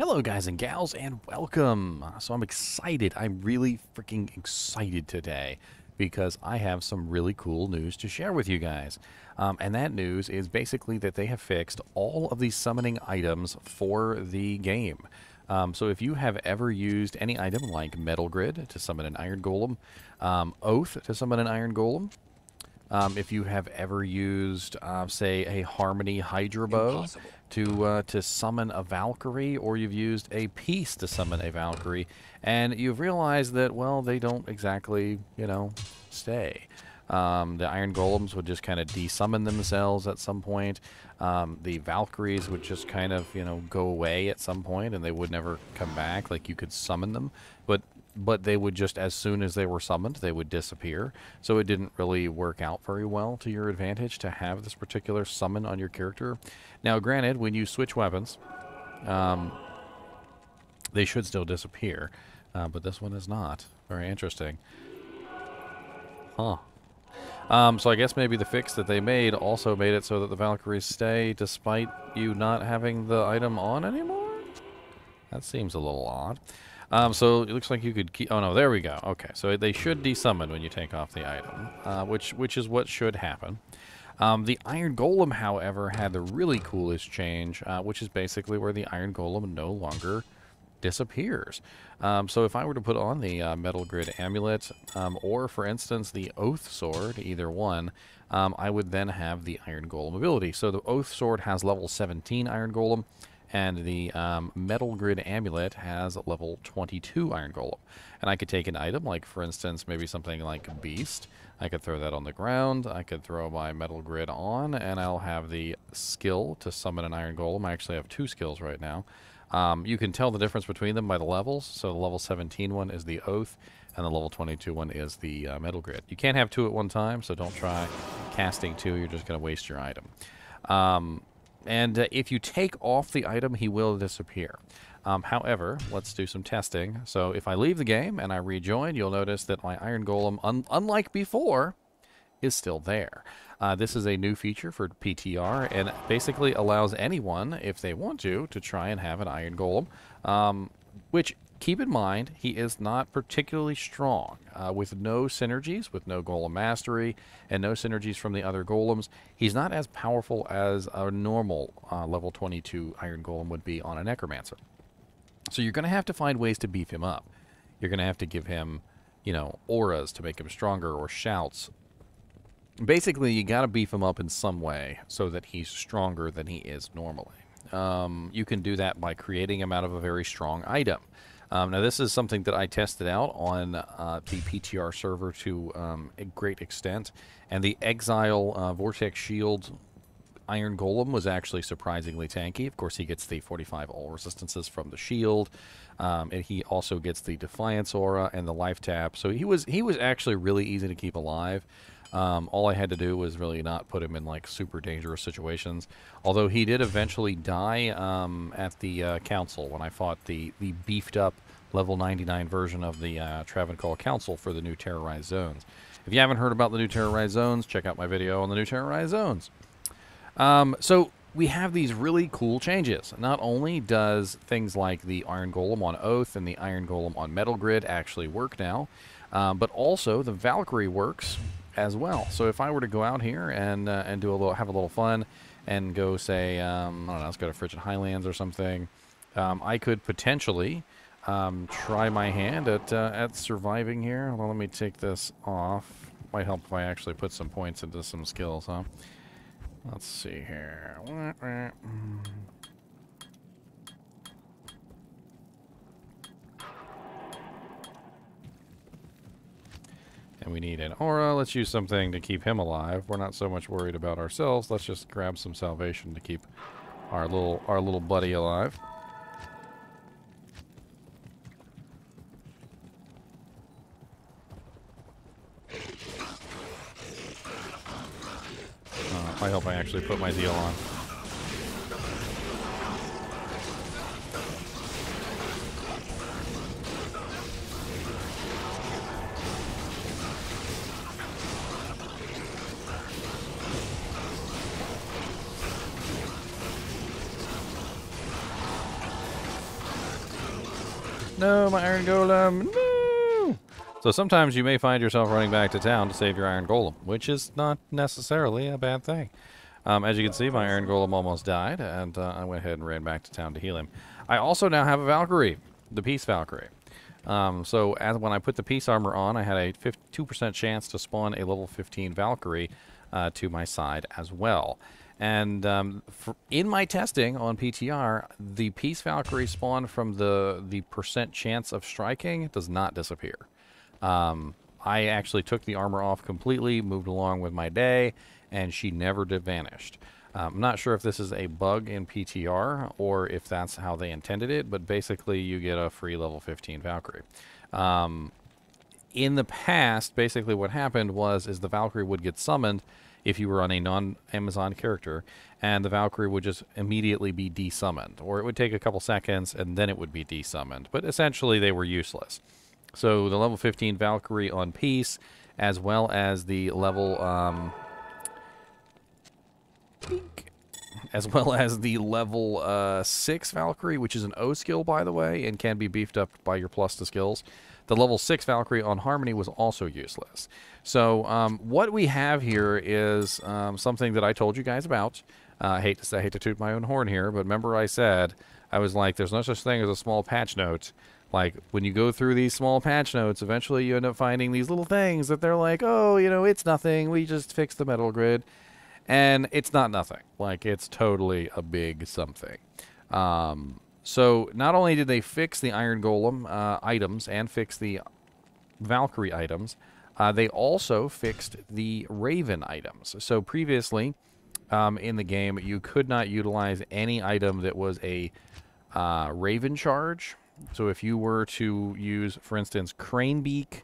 Hello, guys and gals, and welcome. So, I'm excited. I'm really freaking excited today because I have some really cool news to share with you guys. Um, and that news is basically that they have fixed all of the summoning items for the game. Um, so, if you have ever used any item like Metalgrid to summon an Iron Golem, um, Oath to summon an Iron Golem, um, if you have ever used, uh, say, a Harmony Hydra Bow Impossible. to uh, to summon a Valkyrie, or you've used a piece to summon a Valkyrie, and you've realized that well, they don't exactly, you know, stay. Um, the Iron Golems would just kind of desummon themselves at some point. Um, the Valkyries would just kind of, you know, go away at some point, and they would never come back. Like you could summon them, but but they would just as soon as they were summoned they would disappear. So it didn't really work out very well to your advantage to have this particular summon on your character. Now granted when you switch weapons um, they should still disappear uh, but this one is not. Very interesting. Huh. Um, so I guess maybe the fix that they made also made it so that the Valkyries stay despite you not having the item on anymore? That seems a little odd. Um, so it looks like you could keep. Oh no, there we go. Okay, so they should desummon when you take off the item, uh, which which is what should happen. Um, the Iron Golem, however, had the really coolest change, uh, which is basically where the Iron Golem no longer disappears. Um, so if I were to put on the uh, Metalgrid Amulet, um, or for instance the Oath Sword, either one, um, I would then have the Iron Golem ability. So the Oath Sword has level 17 Iron Golem, and the um, Metalgrid Amulet has a level 22 Iron Golem. And I could take an item, like for instance, maybe something like Beast. I could throw that on the ground. I could throw my Metalgrid on, and I'll have the skill to summon an Iron Golem. I actually have two skills right now. Um, you can tell the difference between them by the levels. So the level 17 one is the Oath, and the level 22 one is the uh, Metalgrid. You can't have two at one time, so don't try casting two. You're just going to waste your item. Um, and uh, if you take off the item, he will disappear. Um, however, let's do some testing. So if I leave the game and I rejoin, you'll notice that my Iron Golem, un unlike before, is still there. Uh, this is a new feature for PTR and basically allows anyone, if they want to, to try and have an Iron Golem, um, which keep in mind, he is not particularly strong. Uh, with no synergies, with no Golem Mastery, and no synergies from the other Golems, he's not as powerful as a normal uh, level 22 Iron Golem would be on a Necromancer. So you're going to have to find ways to beef him up. You're going to have to give him, you know, auras to make him stronger or shouts. Basically, you got to beef him up in some way so that he's stronger than he is normally. Um, you can do that by creating him out of a very strong item. Um, now, this is something that I tested out on uh, the PTR server to um, a great extent, and the Exile uh, Vortex Shield Iron Golem was actually surprisingly tanky. Of course, he gets the 45 all resistances from the shield, um, and he also gets the Defiance aura and the life tap. So he was he was actually really easy to keep alive. Um, all I had to do was really not put him in like super dangerous situations. Although he did eventually die um, at the uh, council when I fought the the beefed up level 99 version of the uh, Travincal Council for the new terrorized zones. If you haven't heard about the new terrorized zones, check out my video on the new terrorized zones. Um, so we have these really cool changes. Not only does things like the Iron Golem on Oath and the Iron Golem on Metal Grid actually work now, um, but also the Valkyrie works as well. So if I were to go out here and uh, and do a little have a little fun and go say um, I don't know, let's go to Frigid Highlands or something, um, I could potentially um, try my hand at uh, at surviving here. Well, let me take this off. Might help if I actually put some points into some skills, huh? Let's see here. And we need an aura. Let's use something to keep him alive. We're not so much worried about ourselves. Let's just grab some salvation to keep our little our little buddy alive. Uh, I hope I actually put my deal on. No, my Iron Golem. No. So sometimes you may find yourself running back to town to save your Iron Golem, which is not necessarily a bad thing. Um, as you can see, my Iron Golem almost died, and uh, I went ahead and ran back to town to heal him. I also now have a Valkyrie, the Peace Valkyrie. Um, so as when I put the Peace armor on, I had a 2% chance to spawn a level 15 Valkyrie uh, to my side as well. And um, in my testing on PTR, the Peace Valkyrie spawn from the, the percent chance of striking does not disappear. Um, I actually took the armor off completely, moved along with my day, and she never did vanished. Um, I'm not sure if this is a bug in PTR or if that's how they intended it, but basically you get a free level 15 Valkyrie. Um, in the past, basically what happened was is the Valkyrie would get summoned if you were on a non-Amazon character, and the Valkyrie would just immediately be desummoned, or it would take a couple seconds and then it would be desummoned. But essentially, they were useless. So the level 15 Valkyrie on Peace, as well as the level um, as well as the level uh, 6 Valkyrie, which is an O skill, by the way, and can be beefed up by your plus to skills. The level 6 Valkyrie on Harmony was also useless. So um, what we have here is um, something that I told you guys about. Uh, I hate to say, I hate to toot my own horn here, but remember I said, I was like, there's no such thing as a small patch note. Like, when you go through these small patch notes, eventually you end up finding these little things that they're like, oh, you know, it's nothing. We just fixed the Metalgrid and it's not nothing. Like it's totally a big something. Um, so not only did they fix the Iron Golem uh, items and fix the Valkyrie items, uh, they also fixed the Raven items. So previously um, in the game, you could not utilize any item that was a uh, Raven charge. So if you were to use, for instance, Cranebeak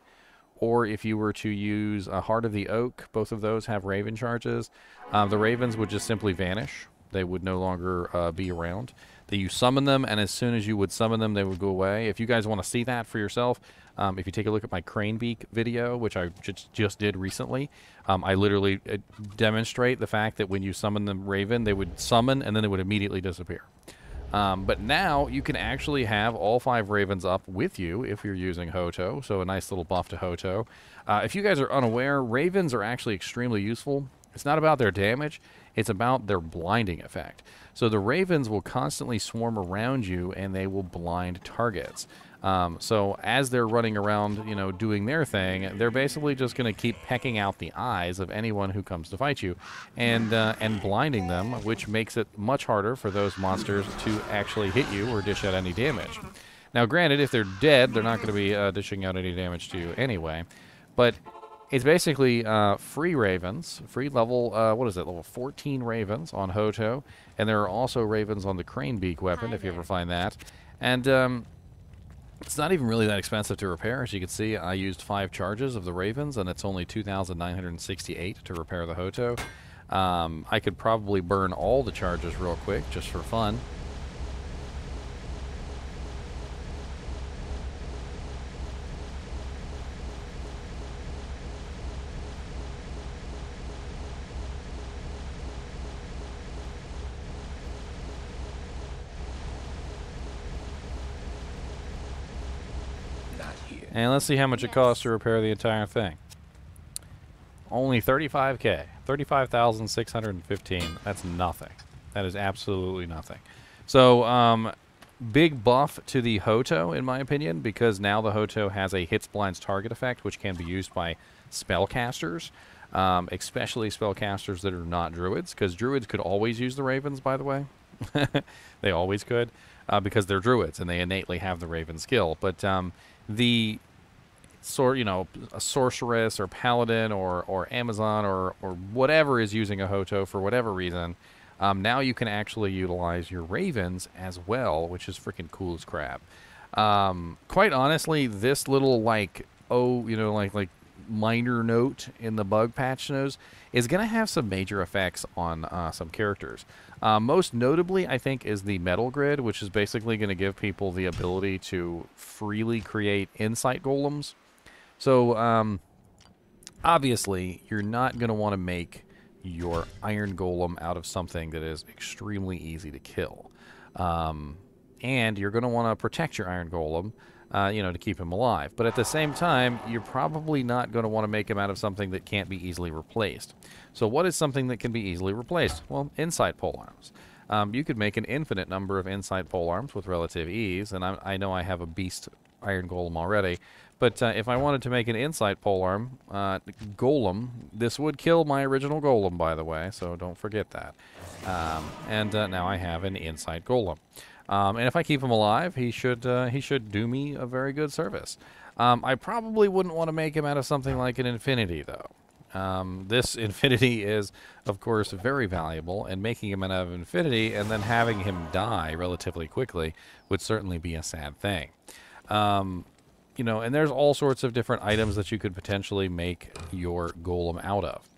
or if you were to use a Heart of the Oak, both of those have Raven charges. Uh, the Ravens would just simply vanish. They would no longer uh, be around. That you summon them, and as soon as you would summon them, they would go away. If you guys want to see that for yourself, um, if you take a look at my Cranebeak video, which I just, just did recently, um, I literally uh, demonstrate the fact that when you summon the Raven, they would summon, and then they would immediately disappear. Um, but now you can actually have all five Ravens up with you if you're using Hoto, so a nice little buff to Hoto. Uh, if you guys are unaware, Ravens are actually extremely useful. It's not about their damage, it's about their blinding effect. So the Ravens will constantly swarm around you and they will blind targets. Um, so as they're running around, you know, doing their thing, they're basically just going to keep pecking out the eyes of anyone who comes to fight you, and uh, and blinding them, which makes it much harder for those monsters to actually hit you or dish out any damage. Now, granted, if they're dead, they're not going to be uh, dishing out any damage to you anyway, but it's basically uh, free ravens, free level, uh, what is it, level 14 ravens on Hoto, and there are also ravens on the Cranebeak weapon, Hi if you ever find that. And um, it's not even really that expensive to repair. As you can see, I used five charges of the Ravens, and it's only 2,968 to repair the Hoto. Um, I could probably burn all the charges real quick, just for fun. And let's see how much it costs to repair the entire thing. Only 35k. 35,615. That's nothing. That is absolutely nothing. So, um, big buff to the Hoto, in my opinion, because now the Hoto has a hits blinds target effect, which can be used by spellcasters, um, especially spellcasters that are not druids, because druids could always use the ravens, by the way. they always could, uh, because they're druids and they innately have the raven skill. But um, the sort you know a sorceress or paladin or or Amazon or or whatever is using a Hoto for whatever reason, um, now you can actually utilize your ravens as well, which is freaking cool as crap. Um, quite honestly, this little like oh you know like like minor note in the bug patch notes is going to have some major effects on uh, some characters. Uh, most notably, I think, is the Metalgrid, which is basically going to give people the ability to freely create insight golems. So, um, obviously, you're not going to want to make your iron golem out of something that is extremely easy to kill. Um, and you're going to want to protect your iron golem uh, you know, to keep him alive. But at the same time, you're probably not going to want to make him out of something that can't be easily replaced. So what is something that can be easily replaced? Well, insight pole arms. Um, you could make an infinite number of insight pole arms with relative ease, and I, I know I have a beast iron golem already. But uh, if I wanted to make an insight polearm uh, golem, this would kill my original golem, by the way, so don't forget that. Um, and uh, now I have an insight golem. Um, and if I keep him alive, he should uh, he should do me a very good service. Um, I probably wouldn't want to make him out of something like an infinity, though. Um, this infinity is, of course, very valuable, and making him out of infinity and then having him die relatively quickly would certainly be a sad thing. Um, you know, and there's all sorts of different items that you could potentially make your golem out of.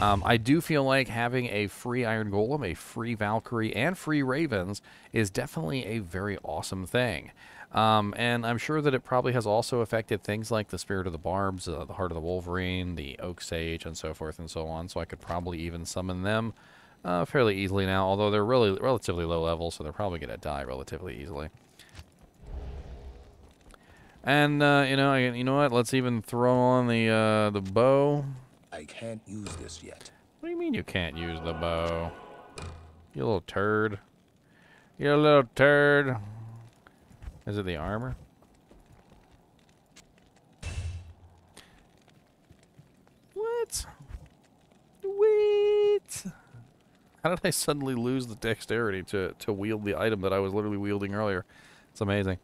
Um, I do feel like having a free Iron Golem, a free Valkyrie, and free Ravens is definitely a very awesome thing. Um, and I'm sure that it probably has also affected things like the Spirit of the Barbs, uh, the Heart of the Wolverine, the Oak Sage, and so forth and so on. So I could probably even summon them uh, fairly easily now, although they're really relatively low level, so they're probably going to die relatively easily. And uh, you know, you know what? Let's even throw on the uh, the bow. I can't use this yet. What do you mean you can't use the bow? You little turd. You little turd. Is it the armor? What? Wait. How did I suddenly lose the dexterity to, to wield the item that I was literally wielding earlier? It's amazing.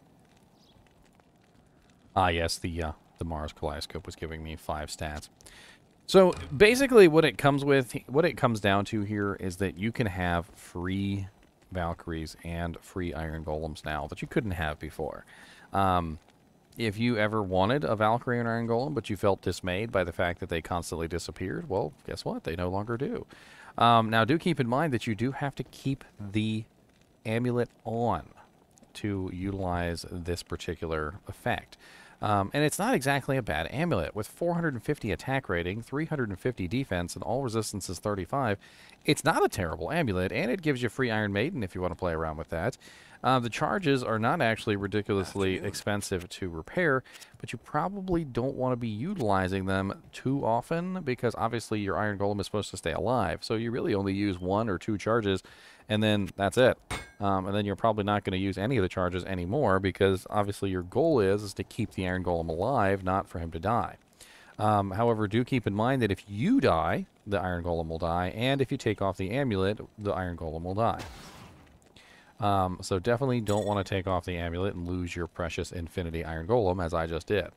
Ah, yes, the uh, the Mara's Kaleidoscope was giving me five stats. So basically, what it comes with, what it comes down to here is that you can have free Valkyries and free Iron Golems now that you couldn't have before. Um, if you ever wanted a Valkyrie and Iron Golem, but you felt dismayed by the fact that they constantly disappeared, well, guess what? They no longer do. Um, now, do keep in mind that you do have to keep the amulet on to utilize this particular effect. Um, and it's not exactly a bad amulet. With 450 attack rating, 350 defense, and all resistance is 35, it's not a terrible amulet, and it gives you free Iron Maiden if you want to play around with that. Uh, the charges are not actually ridiculously expensive to repair, but you probably don't want to be utilizing them too often because obviously your Iron Golem is supposed to stay alive. So you really only use one or two charges, and then that's it. Um, and then you're probably not going to use any of the charges anymore because obviously your goal is, is to keep the Iron Golem alive, not for him to die. Um, however, do keep in mind that if you die, the Iron Golem will die, and if you take off the amulet, the Iron Golem will die. Um, so definitely don't want to take off the amulet and lose your precious Infinity Iron Golem, as I just did.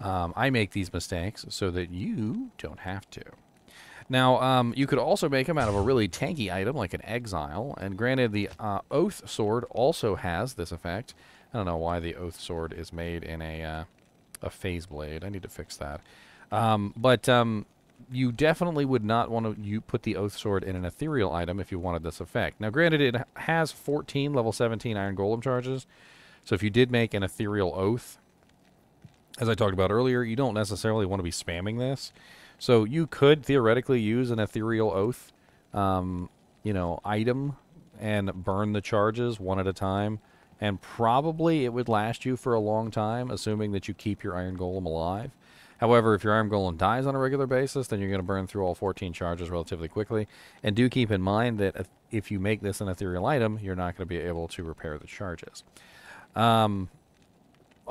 Um, I make these mistakes so that you don't have to. Now, um, you could also make them out of a really tanky item like an Exile, and granted, the uh, Oath Sword also has this effect. I don't know why the Oath Sword is made in a, uh, a Phase Blade. I need to fix that. Um, but um, you definitely would not want to you put the Oath Sword in an ethereal item if you wanted this effect. Now, granted, it has 14 level 17 Iron Golem charges, so if you did make an ethereal Oath, as I talked about earlier, you don't necessarily want to be spamming this. So you could theoretically use an ethereal Oath, um, you know, item and burn the charges one at a time, and probably it would last you for a long time, assuming that you keep your Iron Golem alive. However, if your Iron Golem dies on a regular basis, then you're going to burn through all 14 charges relatively quickly. And do keep in mind that if you make this an ethereal item, you're not going to be able to repair the charges. Um,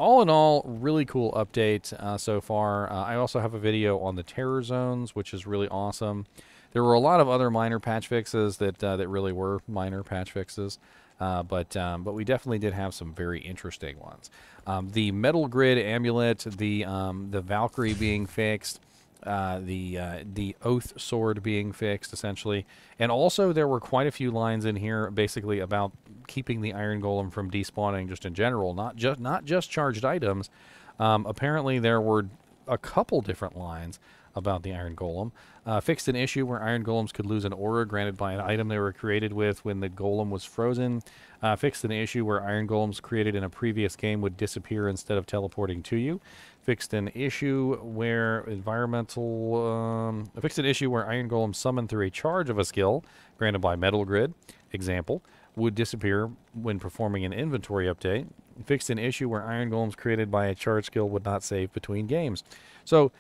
all in all, really cool update uh, so far. Uh, I also have a video on the terror zones, which is really awesome. There were a lot of other minor patch fixes that uh, that really were minor patch fixes. Uh, but um, but we definitely did have some very interesting ones. Um, the Metalgrid amulet, the um, the Valkyrie being fixed, uh, the uh, the oath sword being fixed essentially, and also there were quite a few lines in here basically about keeping the Iron Golem from despawning just in general, not just not just charged items. Um, apparently there were a couple different lines about the Iron Golem. Uh, fixed an issue where Iron Golems could lose an aura granted by an item they were created with when the Golem was frozen. Uh, fixed an issue where Iron Golems created in a previous game would disappear instead of teleporting to you. Fixed an issue where environmental... Um, fixed an issue where Iron Golems summoned through a charge of a skill granted by Metalgrid, example, would disappear when performing an inventory update. fixed an issue where Iron Golems created by a charge skill would not save between games. So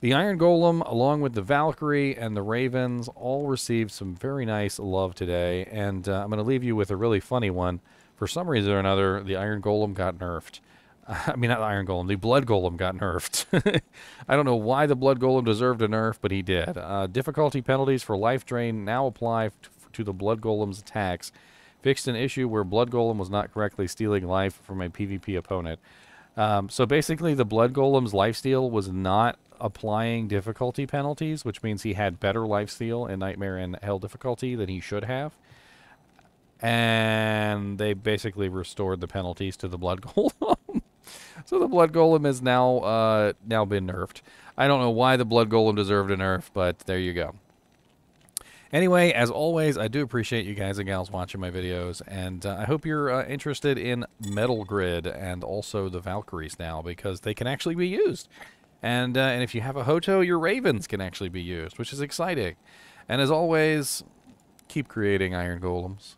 the Iron Golem, along with the Valkyrie and the Ravens, all received some very nice love today. And uh, I'm going to leave you with a really funny one. For some reason or another, the Iron Golem got nerfed. I mean, not the Iron Golem, the Blood Golem got nerfed. I don't know why the Blood Golem deserved a nerf, but he did. Uh, difficulty penalties for life drain now apply to the Blood Golem's attacks. Fixed an issue where Blood Golem was not correctly stealing life from a PvP opponent. Um, so basically, the Blood Golem's lifesteal was not applying difficulty penalties, which means he had better lifesteal in Nightmare and Hell difficulty than he should have. And they basically restored the penalties to the Blood Golem. so the Blood Golem has now uh, now been nerfed. I don't know why the Blood Golem deserved a nerf, but there you go. Anyway, as always, I do appreciate you guys and gals watching my videos, and uh, I hope you're uh, interested in Metalgrid and also the Valkyries now, because they can actually be used. And, uh, and if you have a Hoto, your Ravens can actually be used, which is exciting. And as always, keep creating Iron Golems.